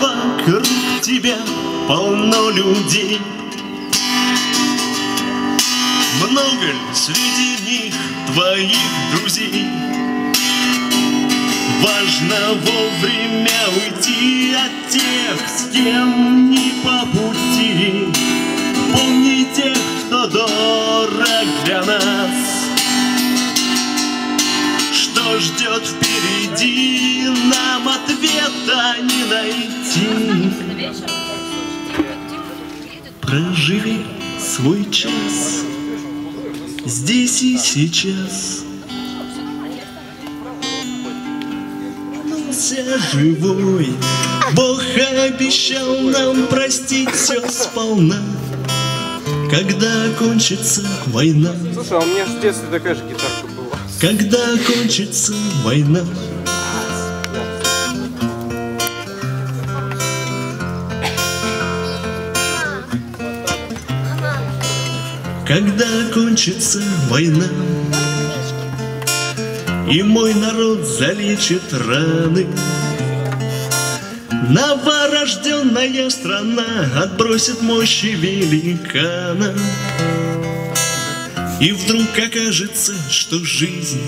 Вокруг тебя полно людей Много ли среди них твоих друзей? Важно вовремя уйти от тех, с кем не по пути. Помни тех, кто дорог для нас. Что ждет впереди, нам ответа не найти. Проживи свой час здесь и сейчас. Оставался живой, Бог обещал нам простить все сполна. Когда кончится война, Слушай, а у меня в детстве такая же гитарка была. когда кончится война, когда кончится война, и мой народ залечит раны. Новорожденная страна отбросит мощи великана. И вдруг окажется, что жизнь